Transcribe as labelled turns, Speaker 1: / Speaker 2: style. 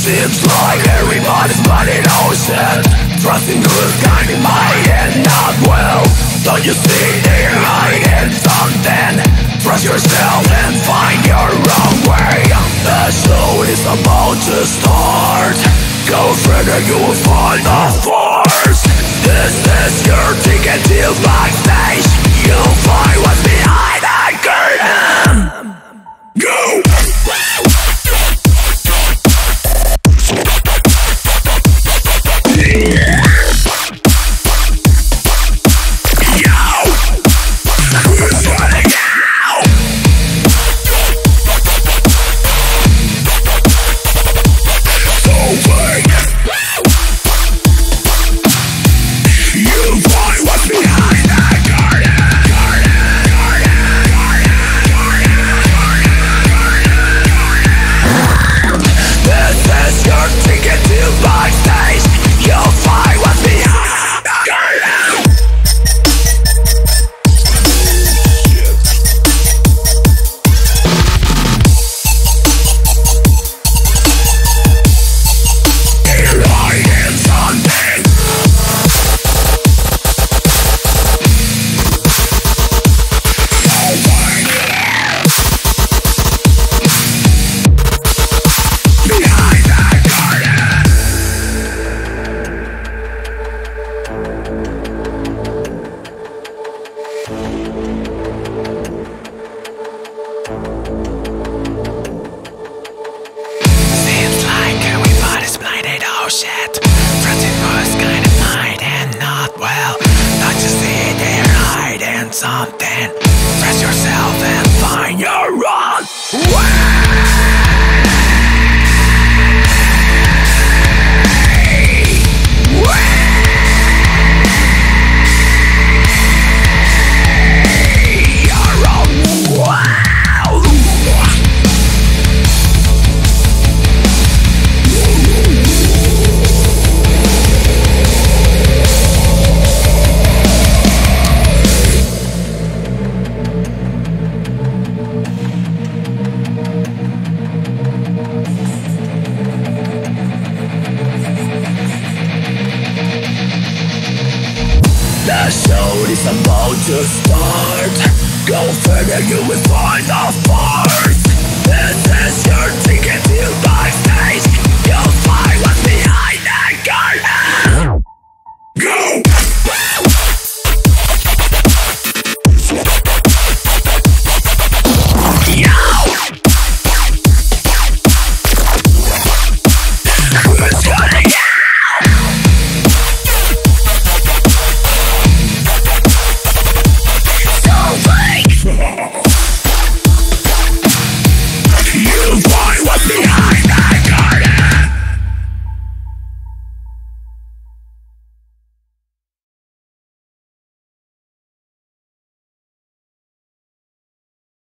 Speaker 1: Seems like everybody's running ocean Trusting who's guiding my hand not well. Don't you see they're hiding something? Trust yourself Go further, you will find the force. This is your ticket to backstage The show is about to start. Go further, you will find the force This is your ticket